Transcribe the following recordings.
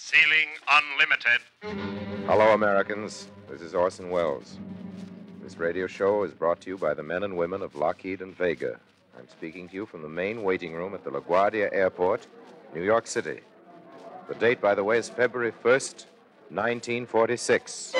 Ceiling Unlimited. Hello, Americans. This is Orson Welles. This radio show is brought to you by the men and women of Lockheed and Vega. I'm speaking to you from the main waiting room at the LaGuardia Airport, New York City. The date, by the way, is February 1st, 1946.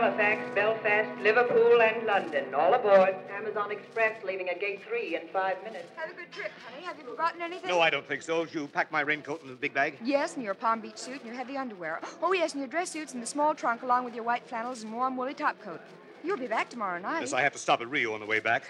Boston, Halifax, Belfast, Liverpool, and London. All aboard. Amazon Express leaving at gate three in five minutes. Have a good trip, honey. Have you forgotten anything? No, I don't think so. You packed my raincoat in the big bag? Yes, and your Palm Beach suit and your heavy underwear. Oh, yes, and your dress suits and the small trunk along with your white flannels and warm woolly topcoat. You'll be back tomorrow night. Yes, I have to stop at Rio on the way back.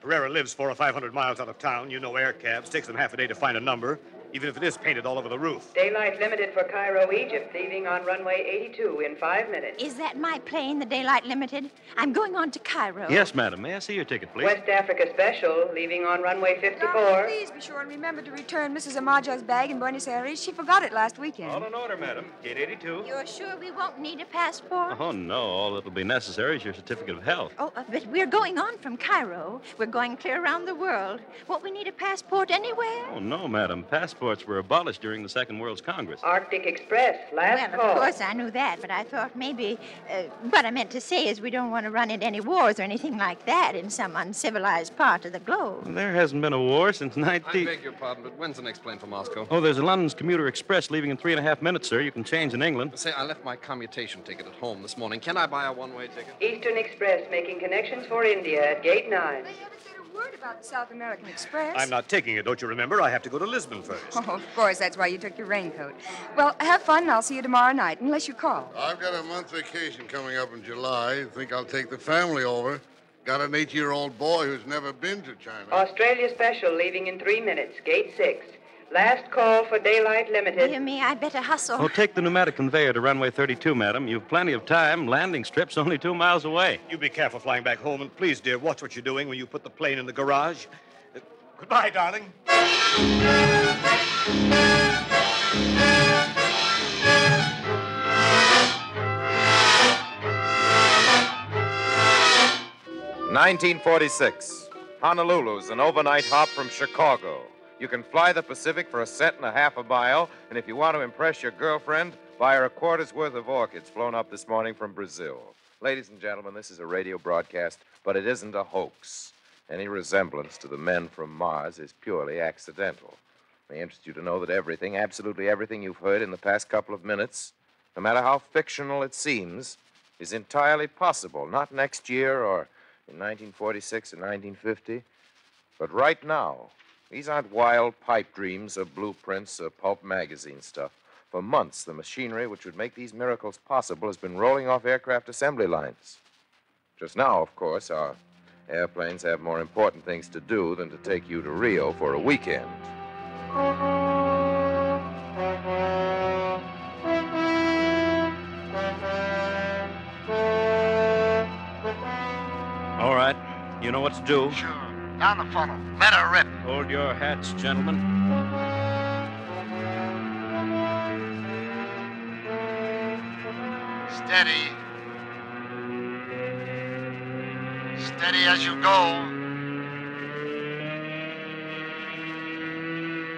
Pereira lives four or five hundred miles out of town. You know air cabs. Takes them half a day to find a number, even if it is painted all over the roof. Daylight limited for Cairo, Egypt, leaving on runway 82 in five minutes. Is that my plane, the Daylight Limited? I'm going on to Cairo. Yes, madam. May I see your ticket, please? West Africa Special, leaving on runway 54. Darling, please be sure and remember to return Mrs. Amaja's bag in Buenos Aires. She forgot it last weekend. All in order, madam. Gate 82. You're sure we won't need a passport? Oh, no. All that'll be necessary is your certificate of health. Oh, uh, but we're going on from Cairo. We're going clear around the world. Won't we need a passport anywhere? Oh, no, madam. Passports were abolished during the Second World's Congress. Arctic Express, last well, call. of course I knew that, but I thought maybe. Uh, what I meant to say is we don't want to run into any wars or anything like that in some uncivilized part of the globe. There hasn't been a war since 19. I beg your pardon, but when's the next plane for Moscow? Oh, there's a London's Commuter Express leaving in three and a half minutes, sir. You can change in England. Say, I left my commutation ticket at home this morning. Can I buy a one-way ticket? Eastern Express making connections for India at gate 9. They haven't word about the South American Express. I'm not taking it, don't you remember? I have to go to Lisbon first. Oh, of course. That's why you took your raincoat. Well, have fun, and I'll see you tomorrow night, unless you call. I've got a month vacation coming up in July. I Think I'll take the family over. Got an eight-year-old boy who's never been to China. Australia Special, leaving in three minutes, gate 6. Last call for Daylight Limited. Dear me, I'd better hustle. Oh, take the pneumatic conveyor to runway 32, madam. You've plenty of time. Landing strip's only two miles away. You be careful flying back home, and please, dear, watch what you're doing when you put the plane in the garage. Uh, goodbye, darling. 1946. Honolulu's an overnight hop from Chicago. You can fly the Pacific for a cent and a half a mile, and if you want to impress your girlfriend, buy her a quarter's worth of orchids flown up this morning from Brazil. Ladies and gentlemen, this is a radio broadcast, but it isn't a hoax. Any resemblance to the men from Mars is purely accidental. It may interest you to know that everything, absolutely everything you've heard in the past couple of minutes, no matter how fictional it seems, is entirely possible, not next year or in 1946 or 1950, but right now. These aren't wild pipe dreams or blueprints or pulp magazine stuff. For months, the machinery which would make these miracles possible has been rolling off aircraft assembly lines. Just now, of course, our airplanes have more important things to do than to take you to Rio for a weekend. All right. You know what to do. Sure. Down the funnel. Let her rip. Hold your hats, gentlemen. Steady. Steady as you go.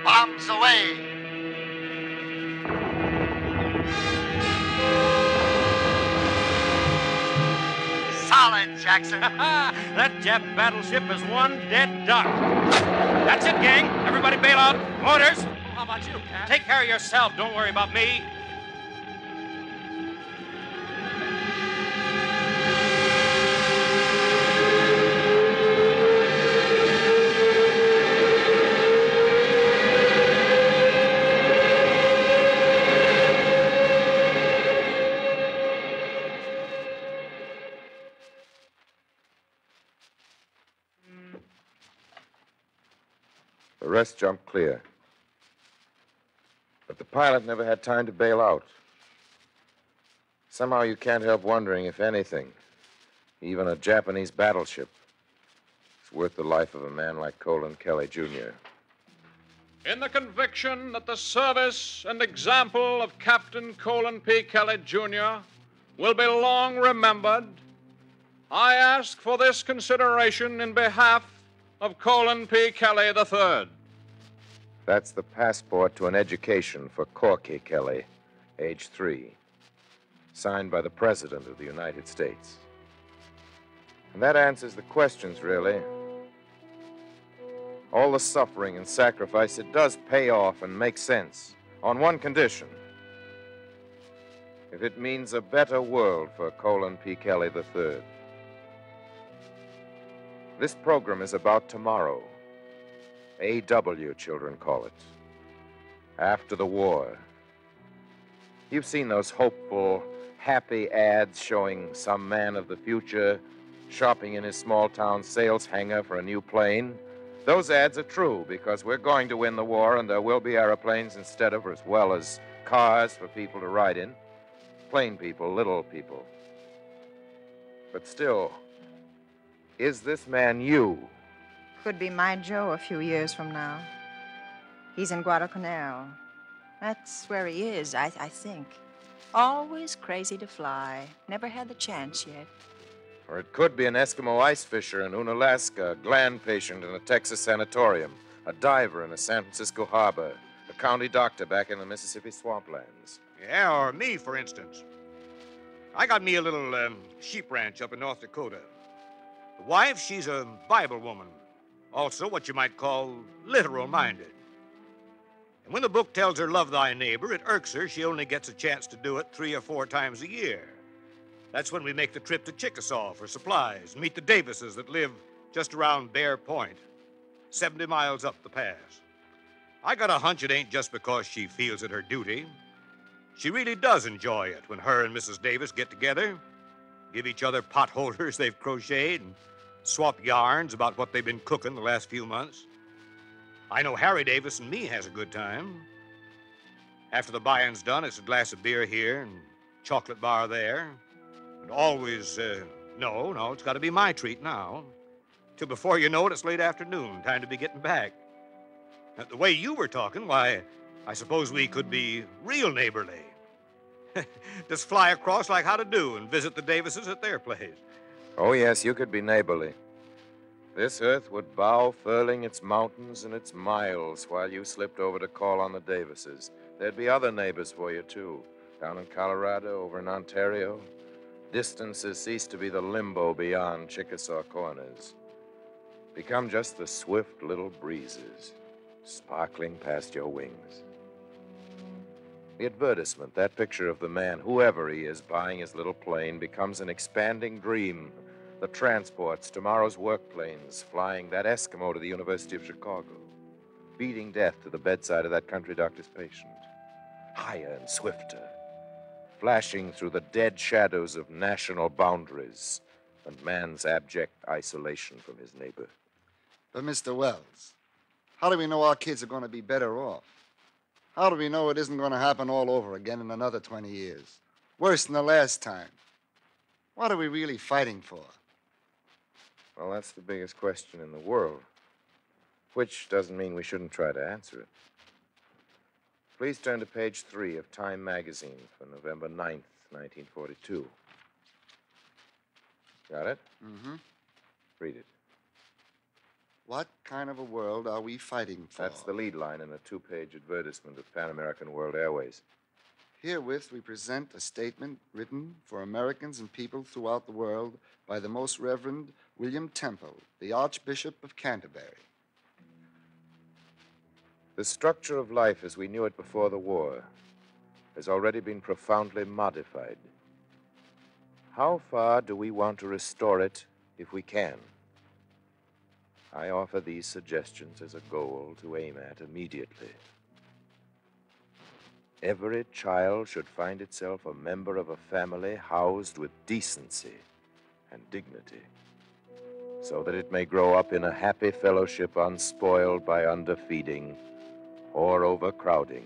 Bombs away. Jackson. that Jap battleship is one dead duck. That's it, gang. Everybody bail out. Orders. How about you, Cap? Take care of yourself. Don't worry about me. Jumped clear. But the pilot never had time to bail out. Somehow you can't help wondering if anything, even a Japanese battleship, is worth the life of a man like Colin Kelly, Jr. In the conviction that the service and example of Captain Colin P. Kelly, Jr. will be long remembered, I ask for this consideration in behalf of Colin P. Kelly III. That's the passport to an education for Corky Kelly, age three. Signed by the President of the United States. And that answers the questions, really. All the suffering and sacrifice, it does pay off and make sense. On one condition. If it means a better world for Colin P. Kelly III. This program is about tomorrow. AW, children call it. After the war. You've seen those hopeful, happy ads showing some man of the future shopping in his small town sales hangar for a new plane. Those ads are true because we're going to win the war and there will be aeroplanes instead of, as well as cars for people to ride in. Plain people, little people. But still, is this man you? Could be my Joe a few years from now. He's in Guadalcanal. That's where he is, I, I think. Always crazy to fly. Never had the chance yet. Or it could be an Eskimo ice fisher in Unalaska, a gland patient in a Texas sanatorium, a diver in a San Francisco harbor, a county doctor back in the Mississippi swamplands. Yeah, or me, for instance. I got me a little um, sheep ranch up in North Dakota. The wife, she's a Bible woman. Also, what you might call literal minded. And when the book tells her, love thy neighbor, it irks her she only gets a chance to do it three or four times a year. That's when we make the trip to Chickasaw for supplies, meet the Davises that live just around Bear Point, 70 miles up the pass. I got a hunch it ain't just because she feels it her duty. She really does enjoy it when her and Mrs. Davis get together, give each other pot holders they've crocheted, and swap yarns about what they've been cooking the last few months. I know Harry Davis and me has a good time. After the buying's done, it's a glass of beer here and chocolate bar there. And always, uh, no, no, it's got to be my treat now. Till before you know it, it's late afternoon, time to be getting back. Now, the way you were talking, why, I suppose we could be real neighborly. Just fly across like how to do and visit the Davises at their place. Oh, yes, you could be neighborly. This earth would bow, furling its mountains and its miles while you slipped over to call on the Davises. There'd be other neighbors for you, too. Down in Colorado, over in Ontario. Distances cease to be the limbo beyond Chickasaw Corners. Become just the swift little breezes sparkling past your wings. The advertisement, that picture of the man, whoever he is, buying his little plane, becomes an expanding dream. The transports, tomorrow's work planes, flying that Eskimo to the University of Chicago, beating death to the bedside of that country doctor's patient. Higher and swifter, flashing through the dead shadows of national boundaries and man's abject isolation from his neighbor. But, Mr. Welles, how do we know our kids are going to be better off? How do we know it isn't going to happen all over again in another 20 years? Worse than the last time. What are we really fighting for? Well, that's the biggest question in the world. Which doesn't mean we shouldn't try to answer it. Please turn to page three of Time magazine for November 9th, 1942. Got it? Mm-hmm. Read it. What kind of a world are we fighting for? That's the lead line in a two page advertisement of Pan American World Airways. Herewith, we present a statement written for Americans and people throughout the world by the Most Reverend William Temple, the Archbishop of Canterbury. The structure of life as we knew it before the war has already been profoundly modified. How far do we want to restore it if we can? I offer these suggestions as a goal to aim at immediately. Every child should find itself a member of a family housed with decency and dignity, so that it may grow up in a happy fellowship unspoiled by underfeeding or overcrowding,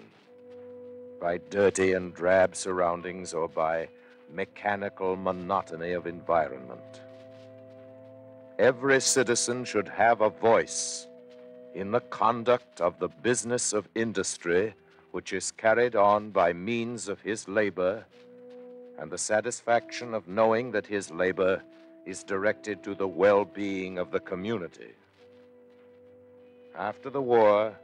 by dirty and drab surroundings, or by mechanical monotony of environment. Every citizen should have a voice in the conduct of the business of industry which is carried on by means of his labor and the satisfaction of knowing that his labor is directed to the well being of the community. After the war,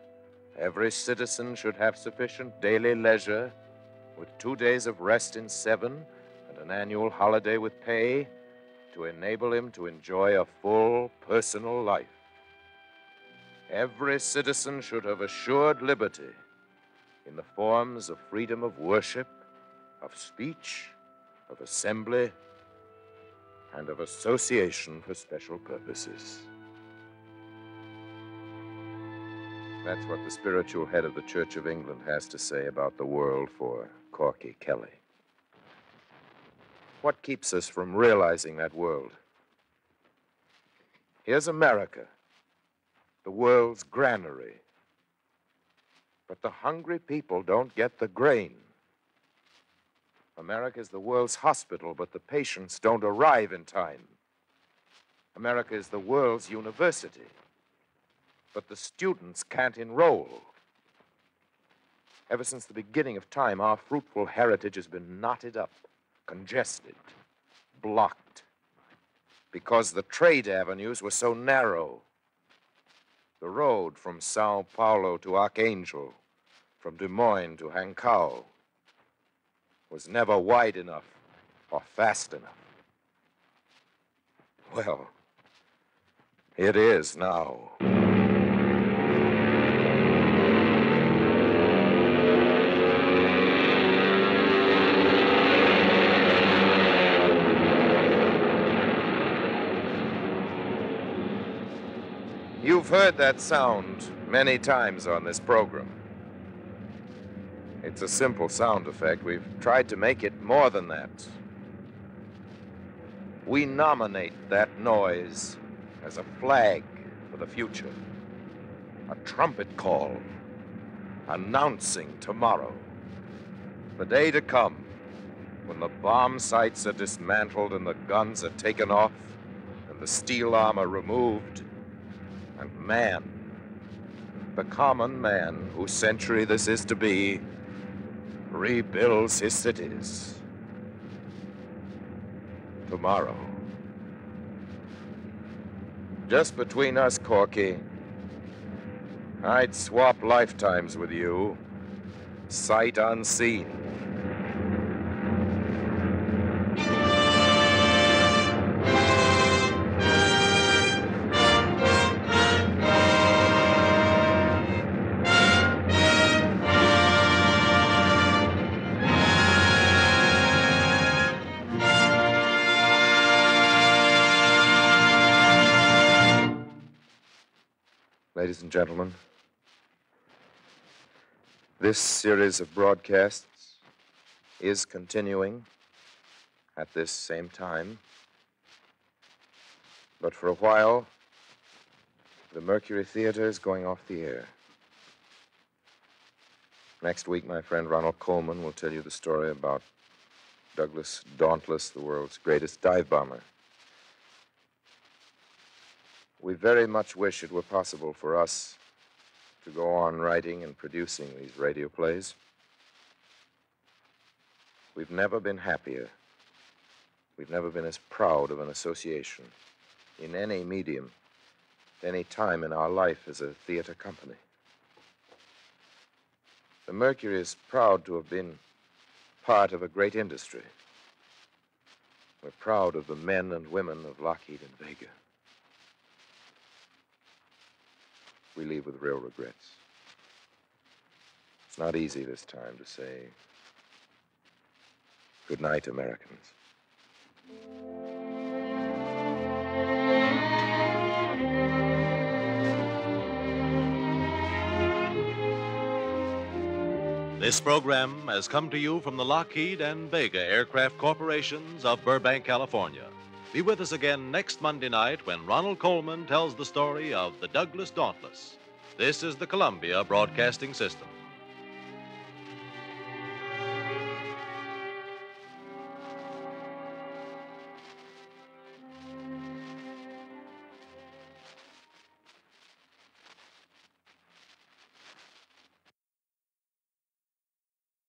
every citizen should have sufficient daily leisure, with two days of rest in seven and an annual holiday with pay, to enable him to enjoy a full personal life. Every citizen should have assured liberty in the forms of freedom of worship, of speech, of assembly, and of association for special purposes. That's what the spiritual head of the Church of England has to say about the world for Corky Kelly. What keeps us from realizing that world? Here's America, the world's granary. But the hungry people don't get the grain. America is the world's hospital, but the patients don't arrive in time. America is the world's university, but the students can't enroll. Ever since the beginning of time, our fruitful heritage has been knotted up, congested, blocked, because the trade avenues were so narrow. The road from Sao Paulo to Archangel, from Des Moines to Hankow, was never wide enough or fast enough. Well, it is now. You've heard that sound many times on this program. It's a simple sound effect. We've tried to make it more than that. We nominate that noise as a flag for the future, a trumpet call announcing tomorrow, the day to come when the bomb sights are dismantled and the guns are taken off and the steel armor removed, and man, the common man whose century this is to be, rebuilds his cities. Tomorrow. Just between us, Corky, I'd swap lifetimes with you, sight unseen. Ladies and gentlemen, this series of broadcasts is continuing at this same time. But for a while, the Mercury Theatre is going off the air. Next week, my friend Ronald Colman will tell you the story about Douglas Dauntless, the world's greatest dive bomber. We very much wish it were possible for us to go on writing and producing these radio plays. We've never been happier. We've never been as proud of an association in any medium, at any time in our life as a theater company. The Mercury is proud to have been part of a great industry. We're proud of the men and women of Lockheed and Vega. We leave with real regrets. It's not easy this time to say good night, Americans. This program has come to you from the Lockheed and Vega Aircraft Corporations of Burbank, California. Be with us again next Monday night when Ronald Colman tells the story of the Douglas Dauntless. This is the Columbia Broadcasting System.